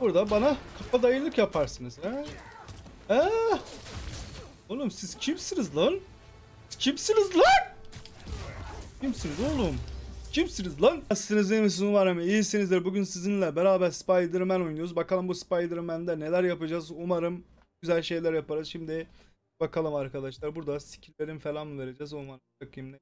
Burada bana kabadayılık yaparsınız ha? Ha? Oğlum siz kimsiniz lan? Kimsiniz lan? Kimsiniz oğlum? Kimsiniz lan? Nasılsınız iyi misiniz umarım iyisinizdir. Bugün sizinle beraber Spider-Man oynuyoruz. Bakalım bu Spider-Man'de neler yapacağız. Umarım güzel şeyler yaparız. Şimdi bakalım arkadaşlar. Burada skill'lerin falan mı vereceğiz? Umarım bakayım ne.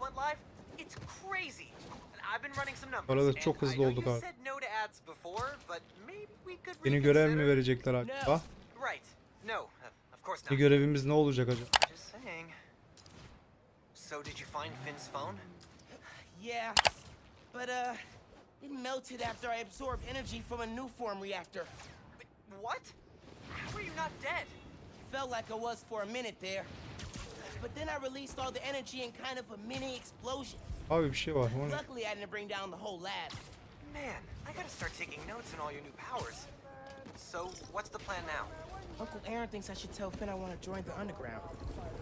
Went live? It's crazy. And I've been running some numbers. Arada çok hızlı olduk abi. said no to ads before, but maybe we could Yeni görev mi verecekler acaba? Right. No, of course Bir not. görevimiz ne olacak acaba? Just saying. So did you find Finn's phone? Yeah, but uh, it melted after I absorbed energy from a new form reactor. What? How are you not dead? Felt like I was for a minute there. But then I released all the energy in kind of a mini explosion. Oh bir şey var. Luckily, I didn't bring down the whole lab. Man, I gotta start taking notes on all your new powers. So, what's the plan now? Uncle Aaron thinks I should tell Finn I want to join the underground.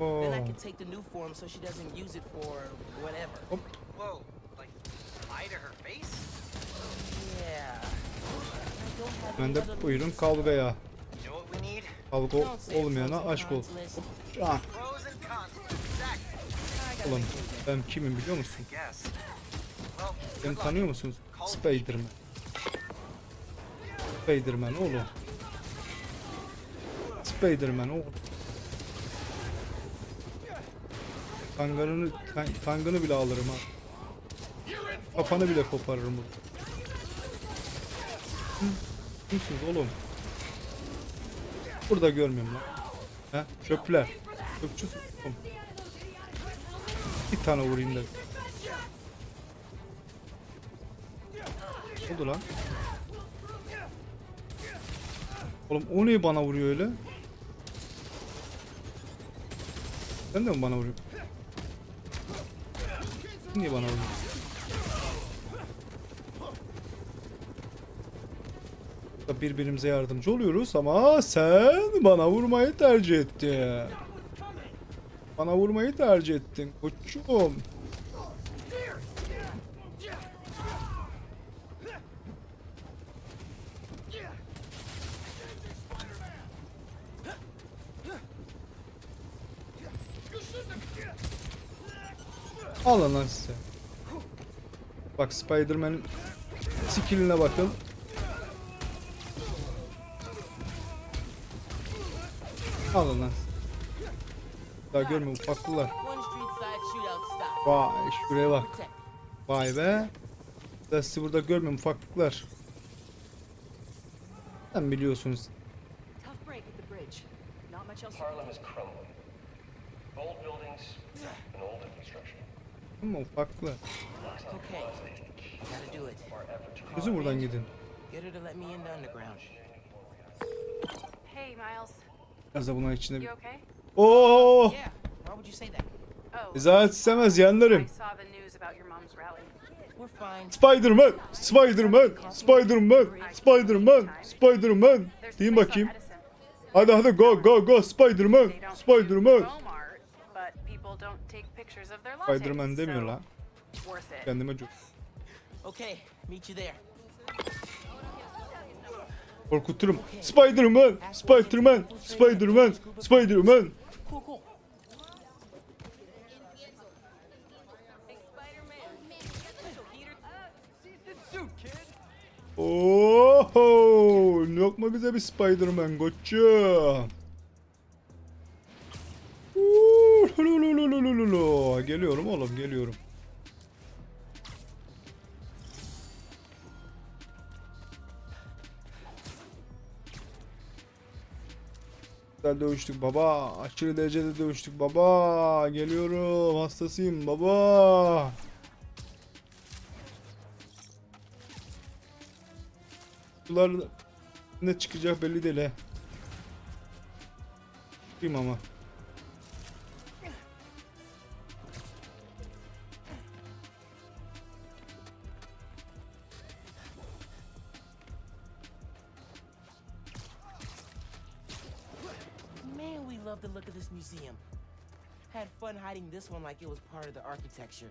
Oo. Then I can take the new form so she doesn't use it for whatever. Hop. Whoa, like, lie to her face? Yeah. I don't have Ben de buyurun kavgaya. You know what we need? Kavga Don't say it's olmayana aşk ol. cons list. Ah, Things ben kimim biliyor musun? Beni tanıyor musunuz? Spiderman. Spiderman oğlum. Spiderman oğlum. Tangını, tan- tangını bile alırım ha. Kafanı bile koparırım burada. Kimsiniz oğlum? Burada görmüyorum lan. He? Çöpler. Çöpçüsün. oğlum. Bir tane vurayım da. Oldu lan? Oğlum o niye bana vuruyor öyle? Sen de mi bana vuruyorsun? Niye bana vuruyorsun? Birbirimize yardımcı oluyoruz ama sen bana vurmayı tercih ettin. Bana vurmayı tercih ettin koçum. Alın lan size. Bak Spider-Man'in skilline bakın. Alın lan. Daha görmüyor ufaklılar. Vay şuraya bak. Vay be. Ben sizi burada görmüyorum ufaklıklar. Sen biliyorsunuz. Ama ufaklı. Gözü buradan gidin. Biraz da bunun içinde? Oo! Yeah. Why would you say that? Oh, İzahat istemez fine. Spider-Man! Spider-Man! Spider-Man! Spider-Man! Spider-Man! On bakayım. Hadi hadi go go go Spider-Man! Spider-Man! Spider-Man demiyor lan. Kendime çok Okay, meet you there. Korkuturum. Spider-Man! Spider-Man! Spider-Man! Spider-Man! Oho! Yok mu bize bir Spider-Man koçum? Geliyorum oğlum geliyorum. Güzel dövüştük baba. Aşırı derecede dövüştük baba. Geliyorum. Hastasıyım baba. Sular ne çıkacak belli değil he. Çıkayım ama. Like it was part of the architecture.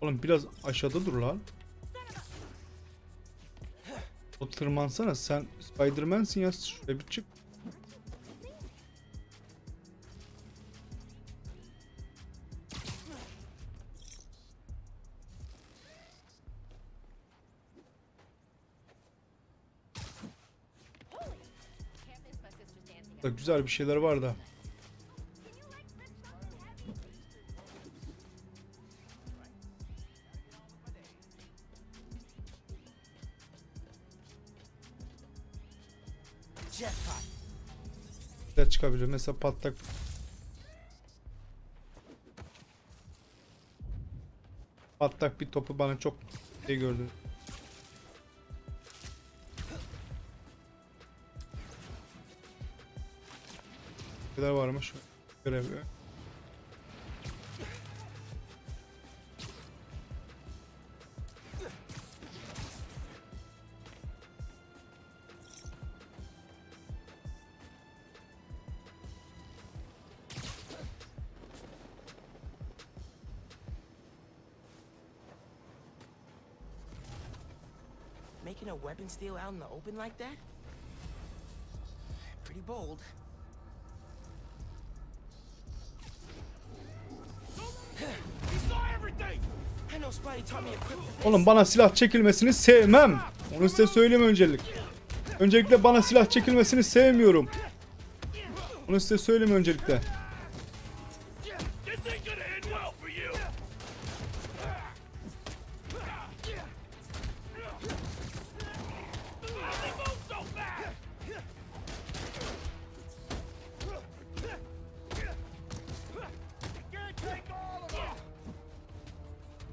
Oğlum biraz aşağıda dur lan. O tırmansana sen Spiderman'sin ya şuraya bir çık. Da güzel bir şeyler var da. Güzel çıkabilir. Mesela patlak. Patlak bir topu bana çok şey gördü. Kadar varmış görev. Making a weapons deal out in the open like that? Pretty bold. Oğlum bana silah çekilmesini sevmem. Onu size söyleyeyim öncelik. Öncelikle bana silah çekilmesini sevmiyorum. Onu size söyleyeyim öncelikle.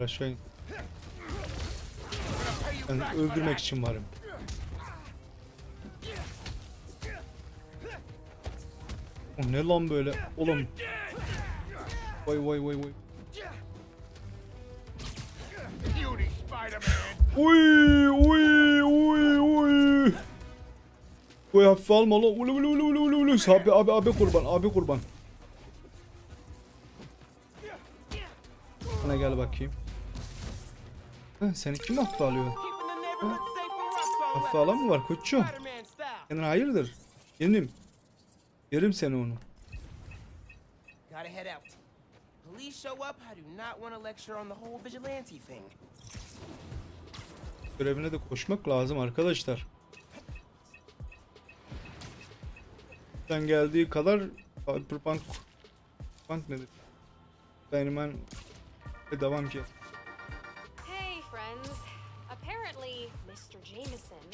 Aşağı in. Ben öldürmek için varım. O ne lan böyle? Oğlum. Vay vay vay vay. Uy uy uy uy. Bu hafife alma lan. Ulu ulu ulu ulu ulu ulu. Abi abi abi kurban abi kurban. Bana gel bakayım. Ha, seni kim hafife alıyor? Hafife alan mı var koçum? Senin hayırdır? Yenim. Yerim seni onu. Gotta head out. Police show up, I do not want to lecture on the whole vigilante thing. Görevine de koşmak lazım arkadaşlar. Sen geldiği kadar Cyberpunk Punk nedir? Ve devam ki.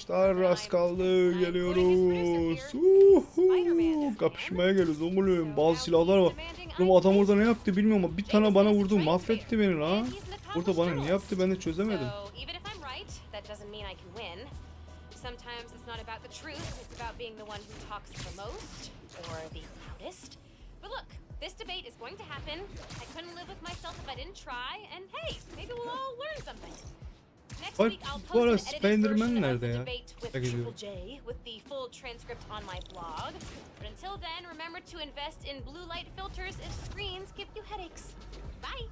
Rast kaldı geliyoruz. Uhu, kapışmaya geliyoruz oğlum. Bazı silahlar var. Oğlum adam orada ne yaptı bilmiyorum ama bir tane bana vurdu mahvetti beni lan. Burada bana ne yaptı ben de çözemedim. So, even if I'm right, that doesn't mean I can win. Sometimes it's not about the truth, it's about being the one who talks the most or the loudest. But look, this debate is going to happen. I couldn't live with myself if I didn't try, and hey, maybe we'll all learn something. Next Bak, week I'll bu post ara an Spider-Man nerede ya? debate with Triple J with the full transcript on my blog. But until then, remember to invest in blue light filters if screens give you headaches. Bye.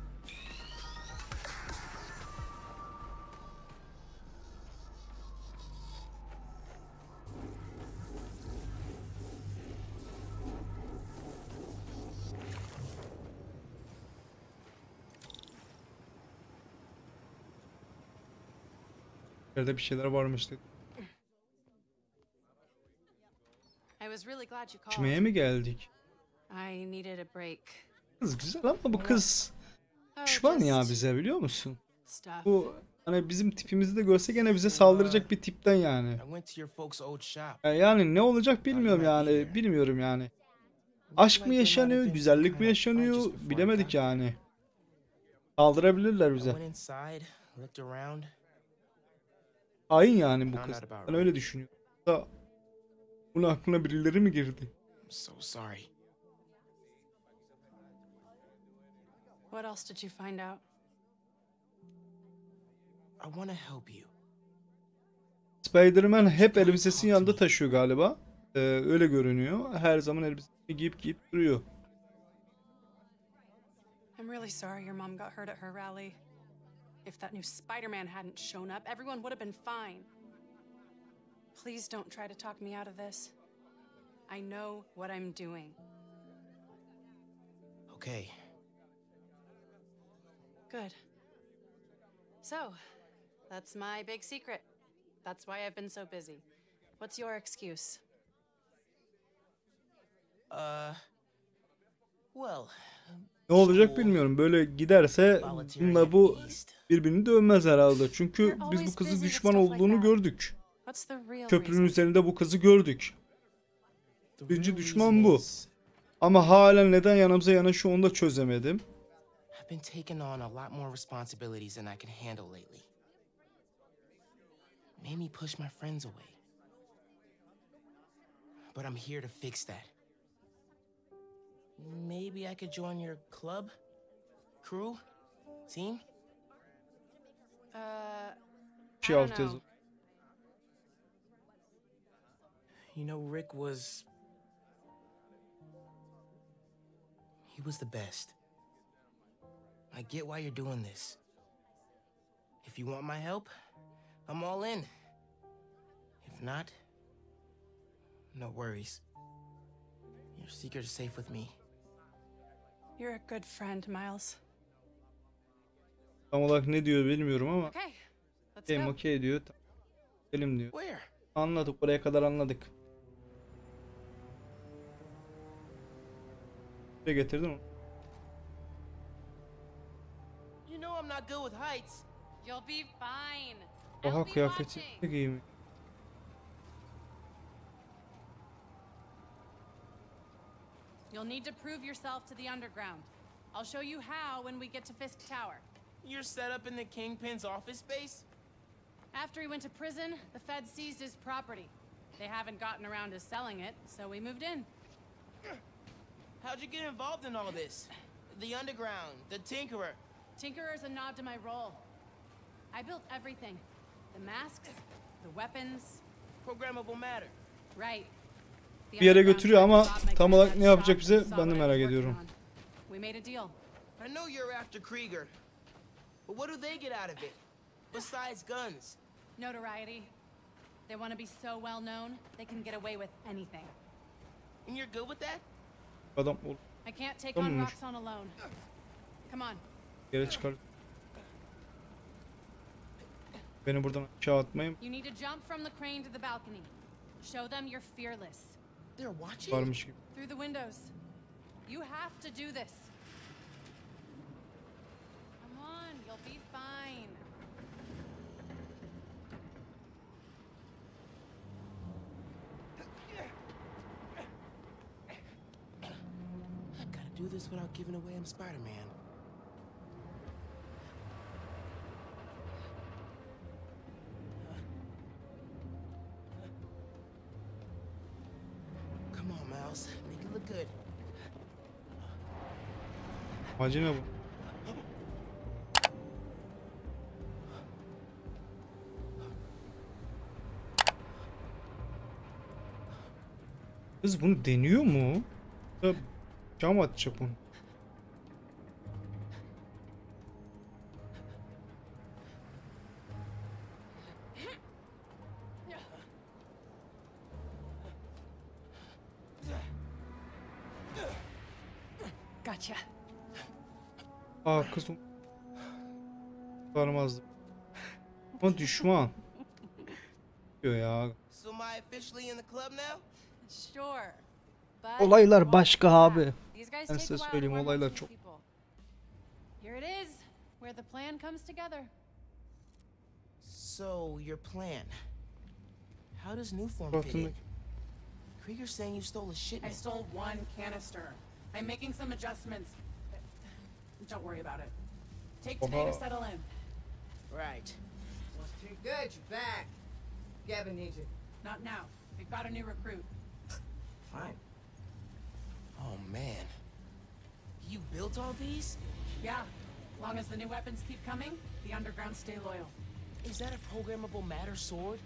Yerde bir şeyler varmış dedi. İçmeye mi geldik? I needed a break. Kız güzel ama bu kız Oh, düşman ya just bize biliyor musun? Bu hani bizim tipimizi de görse gene bize saldıracak bir tipten yani. Ya Yani ne olacak bilmiyorum yani. Bilmiyorum yani. Aşk mı yaşanıyor, güzellik mi yaşanıyor bilemedik yani. Saldırabilirler bize. Hain yani bu kız. Ben öyle düşünüyorum. Da bunun aklına birileri mi girdi? I'm so sorry. What else did you find out? I want to help you. Spider-Man hep elbisesini yanında taşıyor galiba. Ee, öyle görünüyor. Her zaman elbisesini giyip giyip duruyor. I'm really sorry your mom got hurt at her rally. If that new Spider Man hadn't shown up, everyone would have been fine. Please don't try to talk me out of this. I know what I'm doing. Okay. Good. So, that's my big secret. That's why I've been so busy. What's your excuse? Uh. Well, Ne olacak bilmiyorum. Böyle giderse bununla bu birbirini dövmez herhalde. Çünkü biz bu kızı düşman olduğunu gördük. Köprünün üzerinde bu kızı gördük. Birinci düşman bu. Ama halen neden yanımıza yanaşıyor onu da çözemedim. Made me push my friends away. But I'm here to fix that. Maybe I could join your club? Crew? Team? Uh, Şey I don't know. You know, Rick was. He was the best. I get why you're doing this. If you want my help, I'm all in. If not, no worries. Your secret is safe with me. You're a good friend, Miles. Tam olarak ne diyor bilmiyorum ama. Okay, let's Okey okey diyor. Gelim diyor. Where? Anladık buraya kadar anladık. Ne getirdin onu? You know I'm not good with heights. You'll be fine. Oha kıyafeti ne giymiş? You'll need to prove yourself to the underground. I'll show you how when we get to Fisk Tower. You're set up in the Kingpin's office space? After he went to prison, the feds seized his property. They haven't gotten around to selling it, so we moved in. How'd you get involved in all this? The underground, the Tinkerer. Tinkerer's a nod to my role. I built everything. The masks, the weapons, Programmable matter. right. Bir yere götürüyor ama tam olarak ne yapacak bize ben de merak ediyorum. on. We made a deal. I know you're after Krieger, but what do they get out of it? Besides guns? Notoriety. They want to be so well known, they can get away with anything. And you're good with that? Adam ol I can't take on? Roxxon alone. Come on. yere çıkar. Beni buradan aşağı atmayın. You need to jump from the crane to the balcony. Show them you're fearless. They're watching? Varmış gibi. Through the windows. You have to do this. Come on, you'll be fine. I gotta do this without giving away I'm Spider-Man. Ne bu? Kız bunu deniyor mu? Cam atacak bunu. Gotcha. Aa kız o- Sarmazdı. Ama düşman. Diyor ya. I Olaylar başka abi. Ben size söyleyeyim, olaylar çok-. Here it is, where the plan comes together. So, your plan. How does Newform fit in? Krieger's saying you stole a I shipment. stole one canister. I'm making some adjustments. Don't worry about it. Take today to settle in. Right. Well, too good, you're back. Gavin needs you. Not now. We've got a new recruit. Fine. Oh, man. You built all these? Yeah. Long as the new weapons keep coming, the underground stay loyal. Is that a programmable matter sword?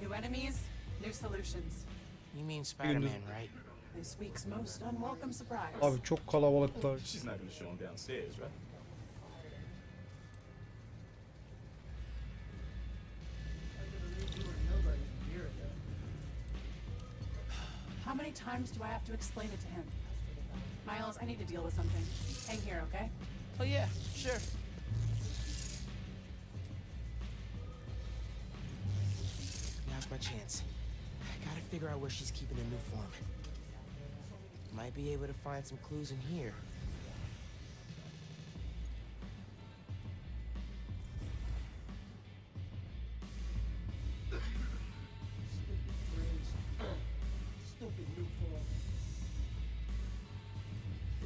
New enemies, new solutions. You mean Spider-Man, right? This week's most unwelcome surprise. Abi çok kalabalıklar. She's not gonna show him downstairs, right? How many times do I have to explain it to him? Miles, I need to deal with something. Hang here, okay? Oh yeah, sure. Now's my chance. I gotta figure out where she's keeping the new form. Might be able to find some clues in here.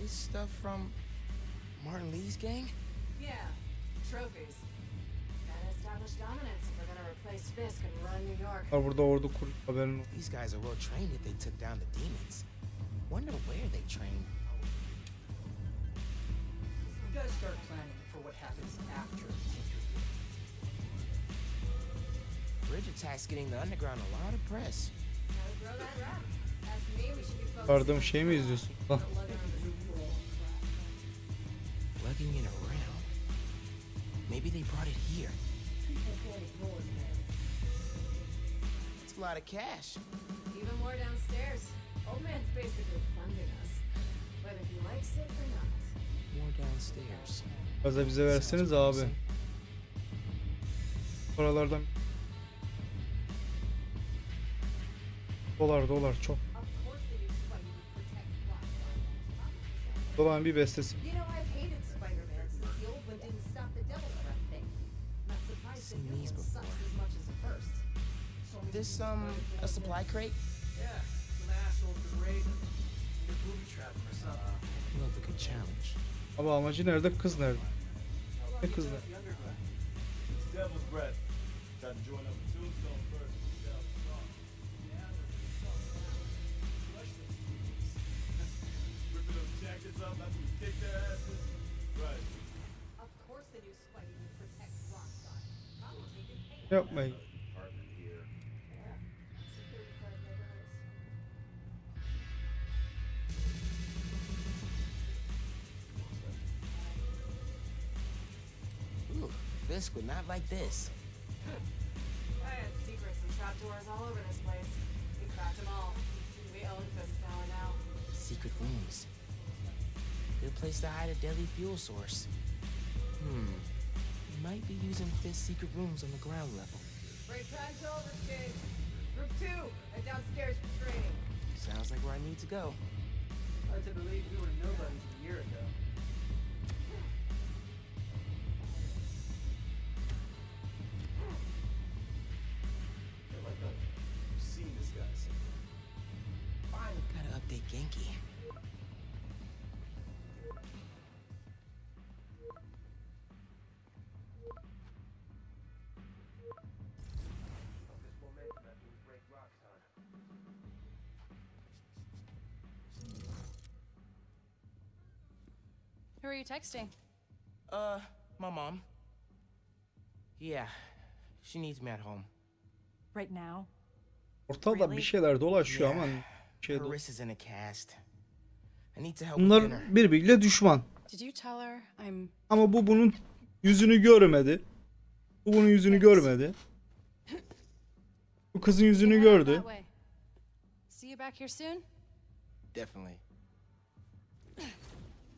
This stuff from Martin Lee's gang? Yeah, trophies. Gotta establish dominance if we're gonna replace Fisk and run New York. Var burada ordu kur haberin olsun. These guys are well trained if they took down the demons. I wonder where they trained. You gotta start planning for what happens after. Bridge attack's getting the underground a lot of press. Gotta grow that for me, we should be focusing Çıkardığım şey mi izliyorsun lan? on lugging on the new world. Lugging it around. Maybe they brought it here. It's a lot of cash. Even more downstairs. Old man's basically funding us. Whether he likes it or not. More downstairs. Gaza bize verseniz abi. Paralardan Dolar dolar çok. Doların bir bestesi. This, um, a supply crate? Ama amacı nerede? Kız nerede? Ne kız nerede? The Fisk would not like this. I had secrets and trapdoors all over this place. We cracked them all. We own Fisk Tower now. Secret rooms. Good place to hide a deadly fuel source. Hmm. We might be using Fisk's secret rooms on the ground level. Break time's over, kid. Group two, head downstairs for training. Sounds like where I need to go. Hard to believe we were nobodies a year ago. Who are you texting? Uh, my mom. Yeah, she needs me at home. Right now? Ortada bir şeyler dolaşıyor ama şey Her do- wrist is in a cast. I need to help with Bunlar dinner. birbiriyle düşman. Did you tell her I'm Ama bu bunun yüzünü görmedi. Bu bunun yüzünü görmedi. Bu kızın yüzünü gördü.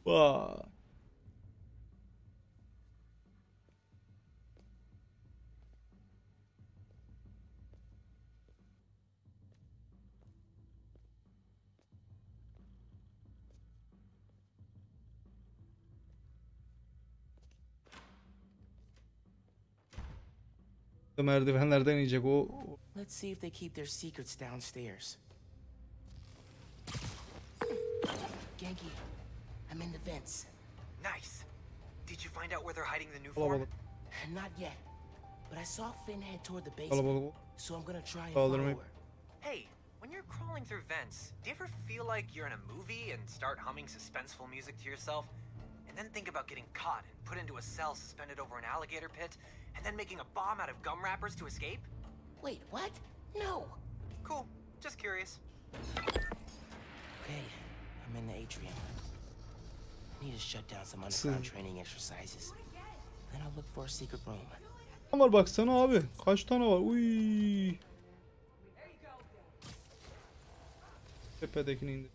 that Merdivenlerden inecek o. Let's see if they keep their secrets downstairs. Genki, I'm in the vents. Nice. Did you find out where they're hiding the new Kalabalık. form? Not yet, but I saw Finn head toward the basement, Kalabalık. so I'm gonna try and follow her. Hey, when you're crawling through vents, do you ever feel like you're in a movie and start humming suspenseful music to yourself? And and then think about getting caught and put into a cell suspended over an alligator pit, and then making a bomb out of gum wrappers to escape? Wait, what? No. Cool. Just curious. Okay, I'm in the atrium. I need to shut down some underground training exercises. Then I'll look for a secret room. Var baksana abi. Kaç tane var? Uy. Tepedekini indir.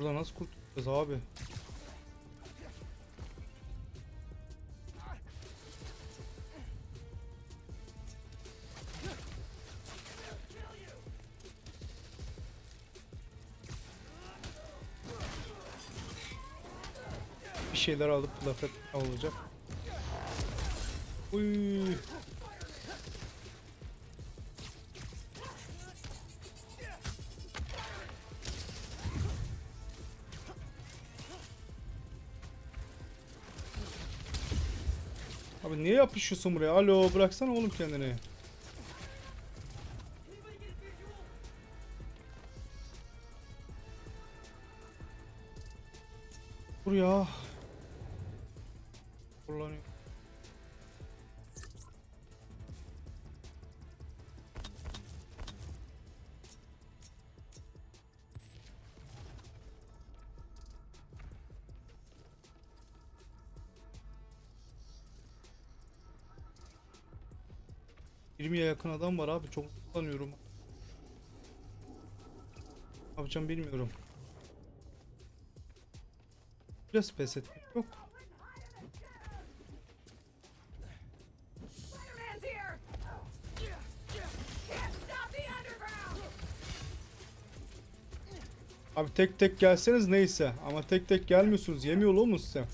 Burada nasıl kurtulacağız abi? Bir şeyler alıp laf etme olacak. Uy. Abi niye yapışıyorsun buraya? Alo bıraksana oğlum kendini. Dur ya. 20'ye yakın adam var abi. Çok kullanıyorum. Ne yapacağım bilmiyorum. Biraz pes etmek yok. Abi tek tek gelseniz neyse ama tek tek gelmiyorsunuz yemiyor oğlum size.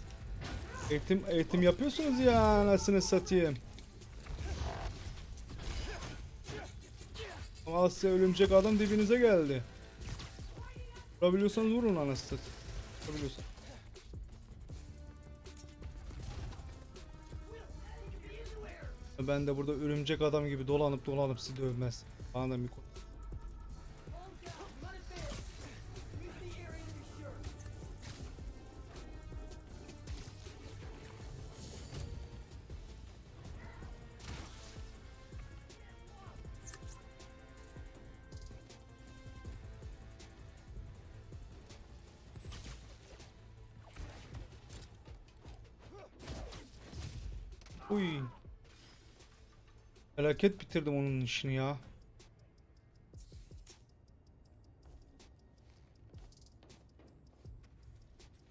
Eğitim, eğitim yapıyorsunuz ya anasını satayım. Ama size ölümcek adam dibinize geldi. Vurabiliyorsanız vurun anasını. Vurabiliyorsan. Ben de burada örümcek adam gibi dolanıp dolanıp sizi dövmez. Bana da bir Felaket bitirdim onun işini ya.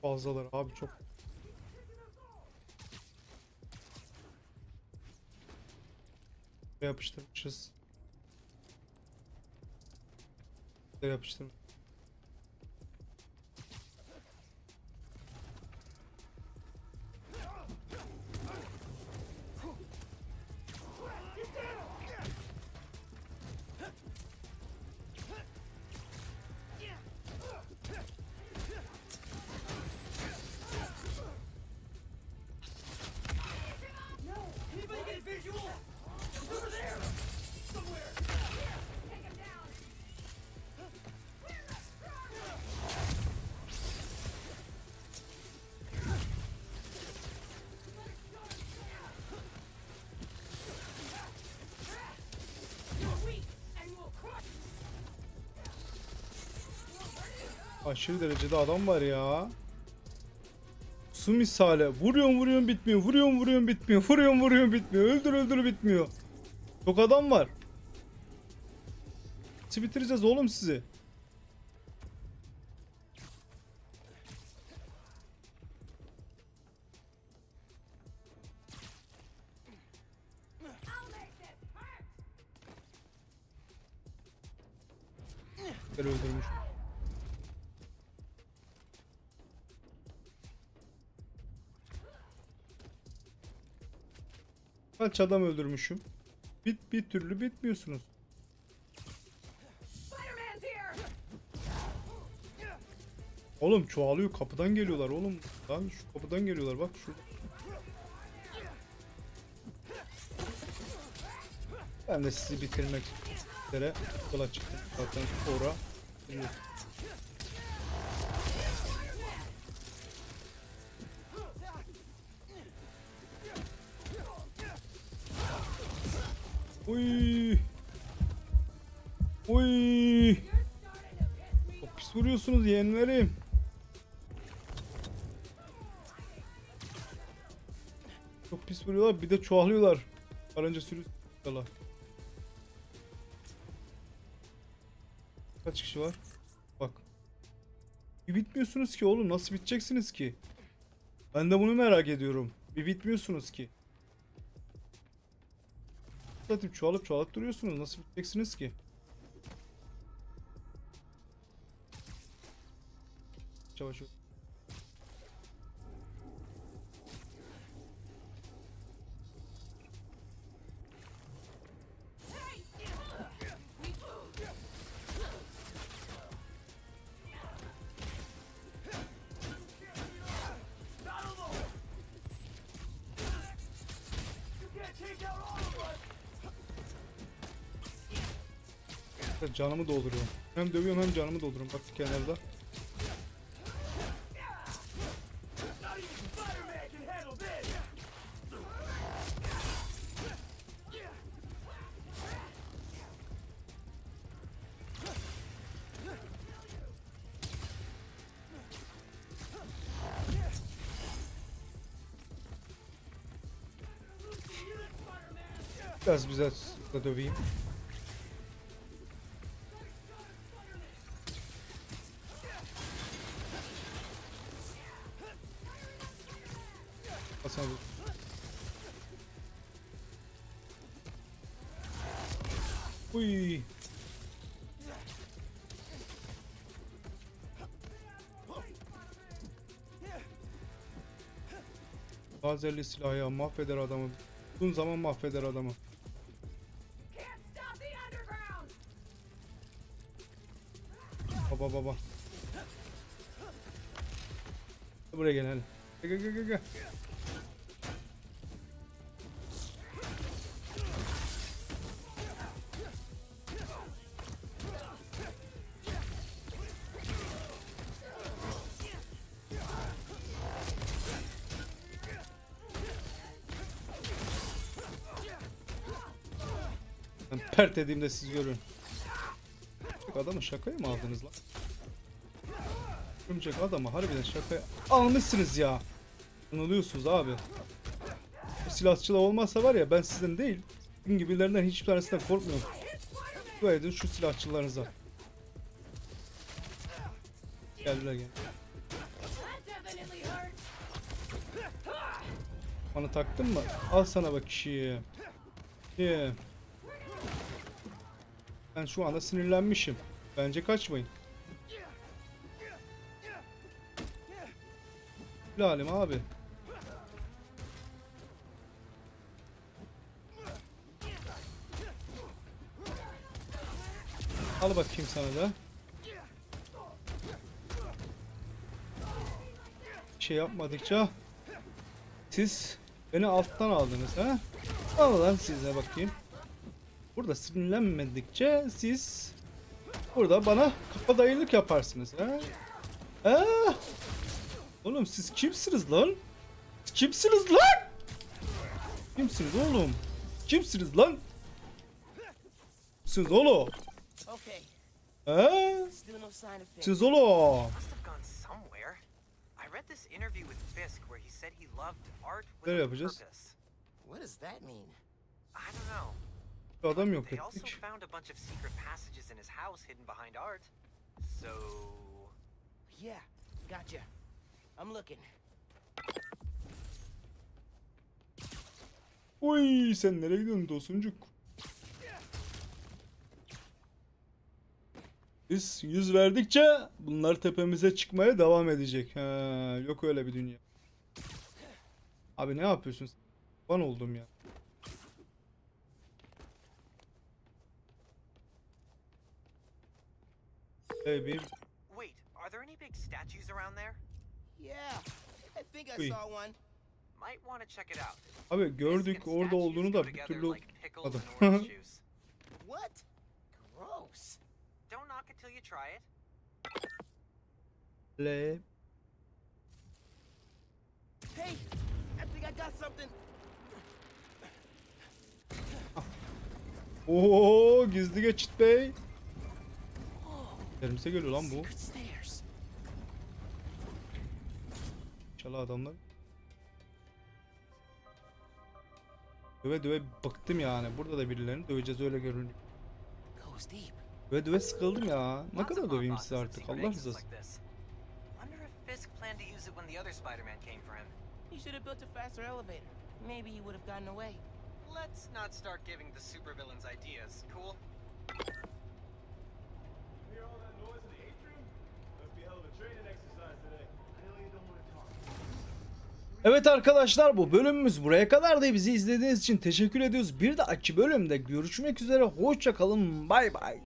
Fazlalar abi çok. Buraya Yapıştırmışız. Aşırı derecede adam var ya. Su misali. Vuruyorum vuruyorum bitmiyor. Vuruyorum vuruyorum bitmiyor. Vuruyorum vuruyorum bitmiyor. Öldür öldür bitmiyor. Çok adam var. Nasıl oğlum sizi? Kaç adam öldürmüşüm? Bit bir türlü bitmiyorsunuz. Oğlum çoğalıyor kapıdan geliyorlar oğlum. Lan şu kapıdan geliyorlar bak şu. Ben de sizi bitirmek üzere yola çıktım zaten sonra. Uy. Uy. Çok pis vuruyorsunuz yeğenlerim. Çok pis vuruyorlar bir de çoğalıyorlar. Karınca sürüsü. Kaç kişi var? Bak. Bir bitmiyorsunuz ki oğlum nasıl biteceksiniz ki? Ben de bunu merak ediyorum. Bir bitmiyorsunuz ki. Zaten çoğalıp çoğalıp duruyorsunuz. Nasıl biteceksiniz ki? Çavaş ol. Canımı dolduruyorum. Hem dövüyorum hem canımı dolduruyorum. Bak kenarda. Biraz bize döveyim. Lazerli silah ya mahveder adamı. Uzun zaman mahveder adamı. Baba baba. Buraya gel hadi. Gel gel gel gel. Dediğimde siz görün. Adamı şakaya mı aldınız lan? Örümcek adamı harbiden şakaya almışsınız ya. Yanılıyorsunuz abi. Bu silahçılar olmazsa var ya ben sizden değil. Sizin gibilerinden hiçbir tanesinden korkmuyorum. Dua edin şu silahçılarınıza. Gel buraya gel. Bana taktın mı? Al sana bak kişiyi. Yeah. Ben şu anda sinirlenmişim. Bence kaçmayın. Lalim abi. Al bakayım sana da. Şey yapmadıkça siz beni alttan aldınız ha? Al lan size bakayım. Burada sinirlenmedikçe siz burada bana kabadayılık yaparsınız ha? Ha? Oğlum siz kimsiniz lan? Siz Kimsiniz lan? Kimsiniz oğlum? Kimsiniz lan? Kimsiniz oğlum? Okay, He? Siz oğlum. Must have gone somewhere. I read this interview with Fisk where he said he loved art with Nereye yapacağız? What does that mean? I don't know. Adam yok They also ettik. found a bunch of secret passages in his house hidden behind art. So Yeah, gotcha. I'm looking. Uy sen nereye gidiyorsun tosuncuk? Biz yüz verdikçe bunlar tepemize çıkmaya devam edecek. He, yok öyle bir dünya. Abi ne yapıyorsun? Ban oldum ya. Hey bir wait, are there any big statues around there? Yeah, I think I saw one. Might want to check it out. abi gördük orada statues olduğunu da bir together türlü like pickles Adam. and orange juice. What? Gross. Don't knock it till you try it. Le Hey, I think I got something. Oo gizli geçit bey. Elimize geliyor lan bu. İnşallah adamlar. Döve döve bıktım yani. Burada da birilerini döveceğiz öyle görünüyor. Döve döve sıkıldım ya. Ne kadar döveyim bosses artık Allah rızası. like this. Wonder if Fisk planned to use it when the other Spider-Man came for him. He should have built a faster elevator. Maybe he would have gotten away. Let's not start giving the supervillains ideas, cool? Hear all that noise in the atrium? Must be a hell of a training exercise today. I know you don't want to talk. Evet arkadaşlar bu bölümümüz buraya kadardı. Bizi izlediğiniz için teşekkür ediyoruz. Bir dahaki bölümde görüşmek üzere. Hoşça kalın. Bay bay.